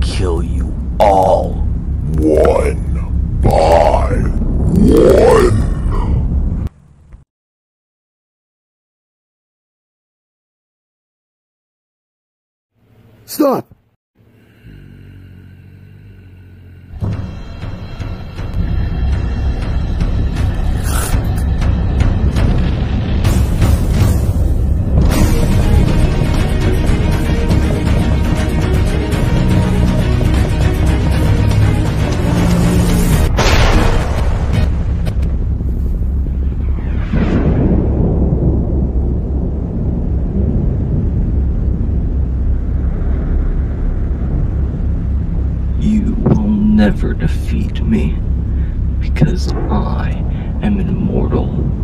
kill you all. One by one. Stop! You will never defeat me because I am immortal.